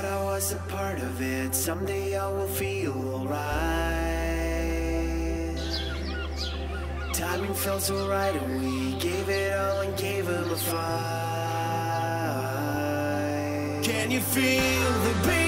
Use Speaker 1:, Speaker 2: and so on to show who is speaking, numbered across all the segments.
Speaker 1: I was a part of it. Someday I will feel alright. Timing felt so right, and we gave it all and gave him a fight. Can you feel the beat?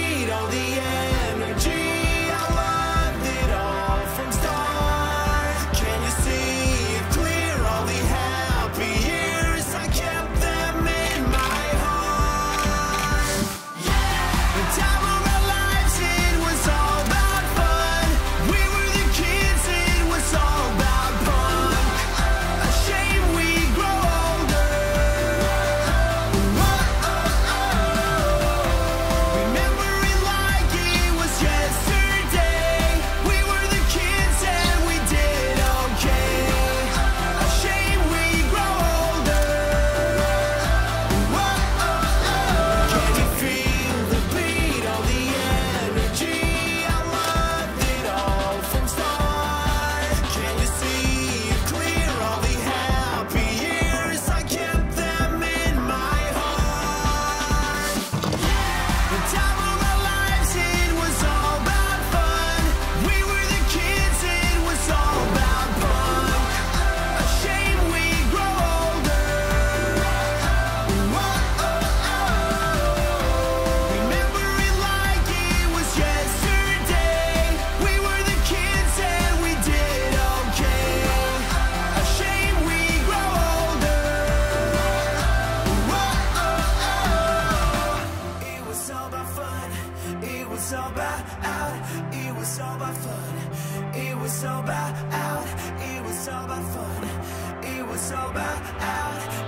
Speaker 1: was all about out, it was all about fun. It was all about out, it was all about fun. It was all about out.